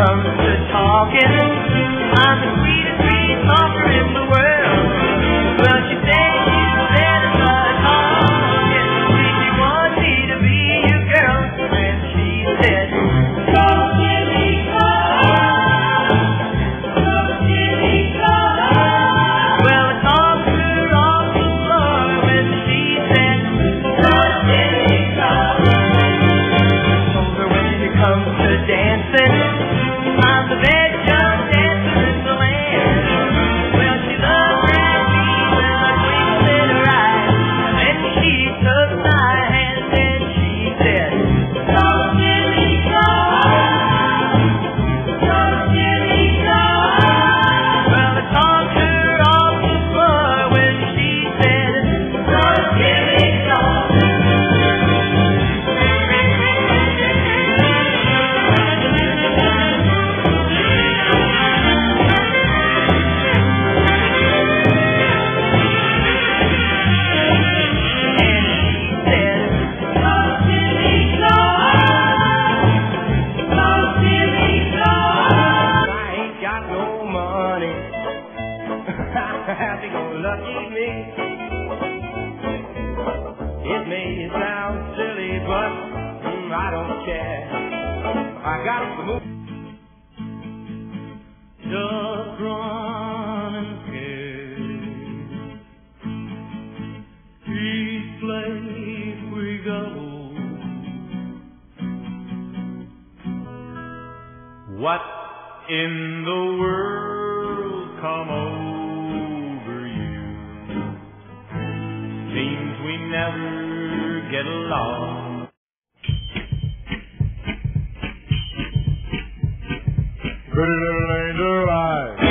comes to talking, I'm the sweetest green in the world. Well, she said she. She wants me to be girlfriend. She said. Happy-go-lucky me. It may sound silly, but mm, I don't care. I got to move. Just run and scare. Each place we go. What in the world come over never get along. Pretty little angel, I